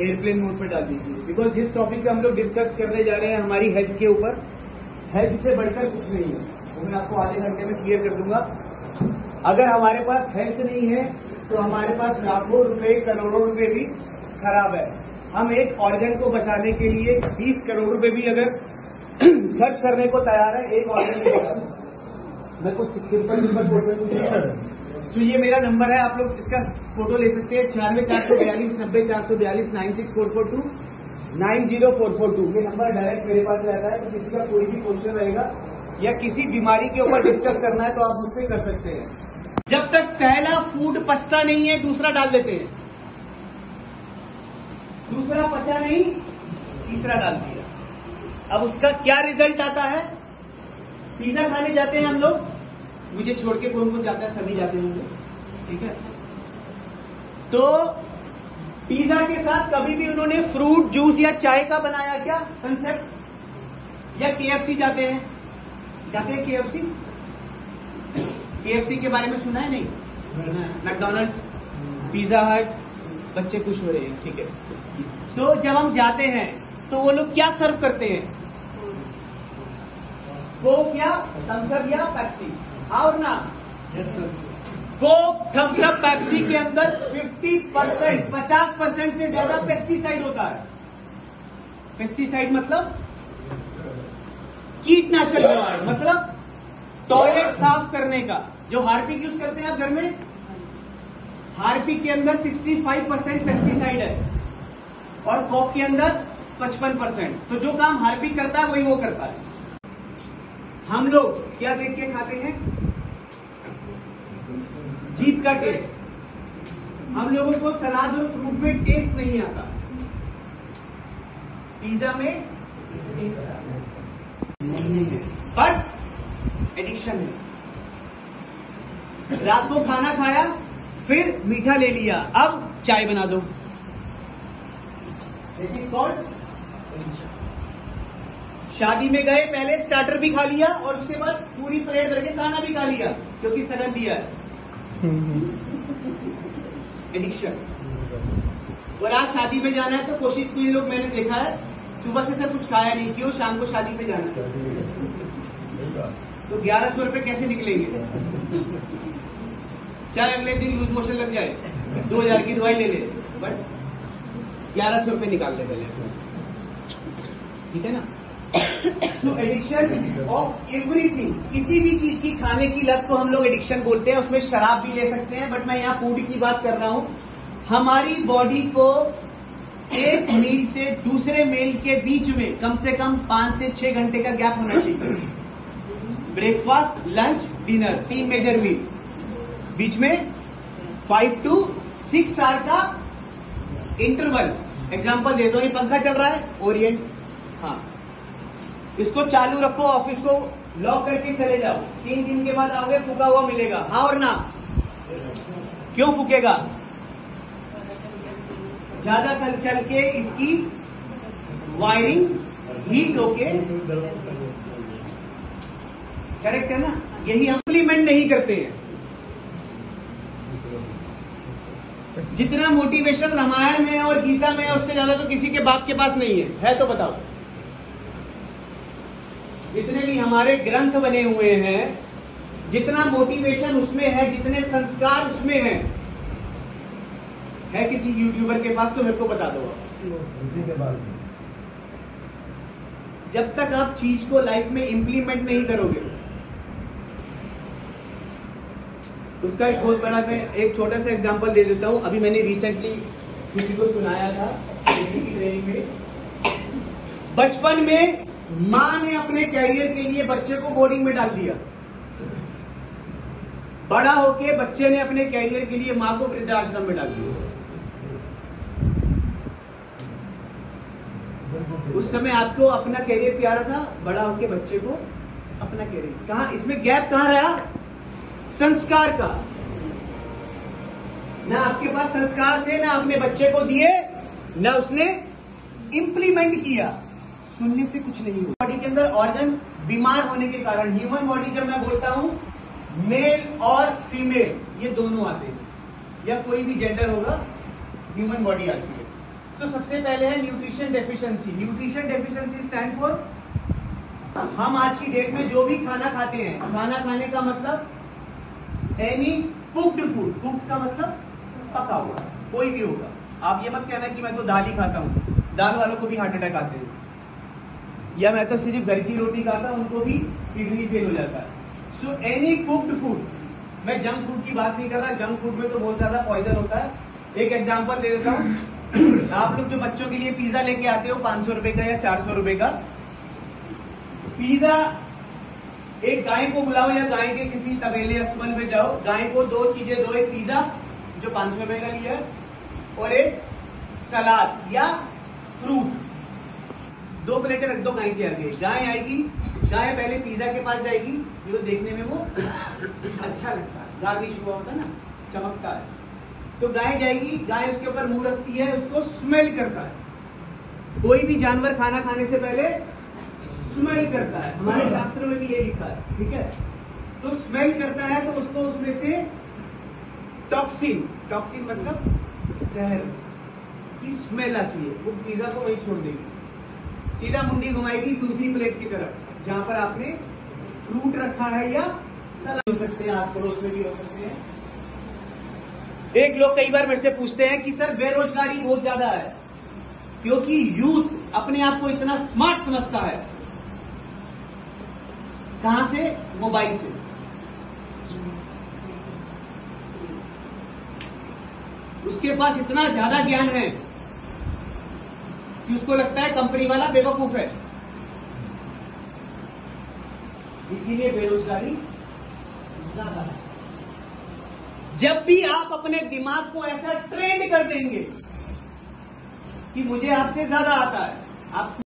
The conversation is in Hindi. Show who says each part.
Speaker 1: एयरप्लेन मोड पर डाल दीजिए। बिकॉज़ जिस टॉपिक पे हम लोग डिस्कस करने जा रहे हैं, हमारी हेल्थ के ऊपर हेल्थ से बढ़कर कुछ नहीं है। वो मैं आपको आधे घंटे में क्लियर कर दूँगा। अगर हमारे पास हेल्थ नहीं है तो हमारे पास लाखों रुपए, करोड़ों रुपए भी खराब है। हम एक ऑर्गन को बचाने के लिए 20 करोड़ रुपए भी अगर खर्च करने को तैयार है, एक ऑर्गन मैं कुछ सिंपल सिंपल क्वेश्चन तो ये मेरा नंबर है, आप लोग इसका फ़ोटो ले सकते हैं, छियानवे चार सौ बयालीस, नब्बे चार सौ बयालीस nine six four four two, nine zero four four two. ये नंबर डायरेक्ट मेरे पास रहता है तो किसी का कोई भी क्वेश्चन रहेगा, या किसी बीमारी के ऊपर डिस्कस करना है तो आप मुझसे कर सकते हैं। जब तक पहला फ़ूड पचता नहीं है, दूसरा डाल देते हैं। दूसरा पचा नहीं, तीसरा डाल दिया। अब उसका क्या रिज़ल्ट आता है? पिज्जा खाने जाते हैं हम लोग। मुझे छोड़ के कौन कौन जाता है? सभी जाते होंगे। ठीक है? तो पिज्जा के साथ कभी भी उन्होंने फ्रूट जूस या चाय का बनाया क्या कंसेप्ट या केएफसी जाते हैं? जाते हैं केएफसी केएफसी के बारे में सुना है नहीं? मैकडोनल्ड्स पिज्जा हट बच्चे खुश हो रहे हैं ठीक है। सो so, जब हम जाते हैं तो वो लोग क्या सर्व करते हैं? वो क्या? थम्सअप या पैप्सी हाँ और ना कोक थम्सअप पैप्सी के अंदर 50 परसेंट पचास परसेंट से ज़्यादा पेस्टिसाइड होता है। पेस्टिसाइड मतलब? कीटनाशक दवा मतलब टॉयलेट साफ़ करने का। जो हार्पिक यूज़ करते हैं आप घर में? हार्पिक के अंदर 65 परसेंट पेस्टिसाइड है। और कॉक के अंदर 55 परसेंट तो जो काम हार्पिक करता है वही वो करता है। हम लोग क्या देख के खाते हैं? जीप का टेस्ट। हम लोगों को सलाद और फ्रूट में टेस्ट नहीं आता। पिज्जा में नहीं है बट एडिक्शन है। रात को खाना खाया, फिर मीठा ले लिया। अब चाय बना दो। सॉल्ट शादी में गए, पहले स्टार्टर भी खा लिया और उसके बाद पूरी प्लेट भर के खाना भी खा लिया क्योंकि सगन दिया है। एडिक्शन और आज शादी में जाना है तो कोशिश की लोग, मैंने देखा है, सुबह से सर कुछ खाया नहीं, क्यों? शाम को शादी पे जाना तो ग्यारह सौ रुपये कैसे निकलेंगे? चाहे अगले दिन लूज मोशन लग जाए, दो हज़ार की दवाई ले ले बट ग्यारह सौ रुपए निकाल ले पहले। ठीक है ना? सो एडिक्शन ऑफ़ एवरीथिंग किसी भी चीज़ की खाने की लत को हम लोग एडिक्शन बोलते हैं, उसमें शराब भी ले सकते हैं बट मैं यहाँ फ़ूड की बात कर रहा हूँ। हमारी बॉडी को एक मील से दूसरे मील के बीच में कम से कम पाँच से छह घंटे का गैप होना चाहिए। ब्रेकफास्ट लंच डिनर तीन मेजर मील बीच में फाइव टू सिक्स आवर का इंटरवल एग्ज़ाम्पल दे दो, ये पंखा चल रहा है ओरिएंट हाँ। इसको चालू रखो ऑफ़िस को लॉक करके चले जाओ। तीन दिन के बाद आओगे, फूका हुआ मिलेगा। हाँ और ना? क्यों फूकेगा? ज़्यादा कल चल के इसकी वायरिंग हीट होके करेक्ट है ना? यही हम इम्प्लीमेंट नहीं करते हैं। जितना मोटिवेशन रामायण में और गीता में उससे ज़्यादा तो किसी के बाप के पास नहीं है। है तो बताओ। जितने भी हमारे ग्रंथ बने हुए हैं जितना मोटिवेशन उसमें है जितने संस्कार उसमें है। है किसी यूट्यूबर के पास तो मेरे को बता दो जब तक आप चीज़ को लाइफ में इंप्लीमेंट नहीं करोगे उसका एक बहुत बड़ा मैं एक छोटा सा एग्जांपल दे देता हूँ। अभी मैंने रिसेंटली किसी को सुनाया था ट्रेनिंग में। बचपन में माँ ने अपने कैरियर के लिए बच्चे को बोर्डिंग में डाल दिया। बड़ा होके बच्चे ने अपने कैरियर के लिए माँ को वृद्धाश्रम में डाल दिया। उस समय आपको अपना कैरियर प्यारा था, बड़ा होके बच्चे को अपना कैरियर कहा, इसमें गैप कहाँ रहा? संस्कार का। ना आपके पास संस्कार थे, ना अपने बच्चे को दिए, ना उसने इंप्लीमेंट किया। सुनने से कुछ नहीं हुआ बॉडी के अंदर ऑर्गन बीमार होने के कारण ह्यूमन बॉडी जब मैं बोलता हूँ मेल और फीमेल ये दोनों आते हैं। या कोई भी जेंडर होगा ह्यूमन बॉडी आती है। तो सबसे पहले है nutrition deficiency nutrition deficiency stand for हम आज की डेट में जो भी खाना खाते हैं, खाना खाने का मतलब एनी कुक्ड फ़ूड कुक्ड का मतलब पका हुआ, कोई भी होगा। आप ये मत कहना कि मैं तो दाल ही खाता हूँ। दाल वालों को भी हार्ट अटैक आते हैं। या मैं तो सिर्फ़ घर की रोटी खाता हूँ, उनको भी किडनी फेल हो जाता है। सो एनी कुक्ड फ़ूड मैं जंक फ़ूड की बात नहीं कर रहा जंक फ़ूड में तो बहुत ज़्यादा पॉइजन होता है। एक एग्ज़ाम्पल दे देता हूँ। आप लोग जो बच्चों के लिए पिज्जा लेके आते हो, पाँच सौ रुपए का या चार सौ रुपए का पिज्जा एक गाय को बुलाओ या गाय के किसी तबेले अस्तबल में जाओ, गाय को दो चीज़ें दो, एक पिज्जा जो पाँच सौ रुपए का लिया और एक सलाद या फ्रूट दो प्लेटें रख दो गाय के आगे। गाय आएगी गाय पहले पिज्जा के पास जाएगी जो देखने में वो अच्छा लगता है। गार्निश हुआ होता है ना चमकता है। तो गाय जाएगी गाय उसके ऊपर मुँह रखती है उसको स्मेल करता है। कोई भी जानवर खाना खाने से पहले स्मेल करता है। हमारे शास्त्र में भी ये लिखा है ठीक है? तो स्मेल करता है तो उसको उसमें से टॉक्सिन टॉक्सिन मतलब जहर की स्मेल आती है। वो पिज्जा को वही छोड़ देगी। सीधा मुंडी घुमाएगी दूसरी प्लेट की तरफ़, जहाँ पर आपने फ्रूट रखा है या सलाद हो सकते हैं आस पड़ोस में भी हो सकते हैं। एक लोग कई बार मेरे से पूछते हैं कि, सर, बेरोजगारी बहुत ज़्यादा है। क्योंकि यूथ अपने आप को इतना स्मार्ट समझता है। कहाँ से? मोबाइल से। उसके पास इतना ज़्यादा ज्ञान है। कि उसको लगता है कंपनी वाला बेवकूफ़ है। इसीलिए बेरोजगारी ज़्यादा है। जब भी आप अपने दिमाग को ऐसा ट्रेंड कर देंगे कि मुझे आपसे ज़्यादा आता है, आप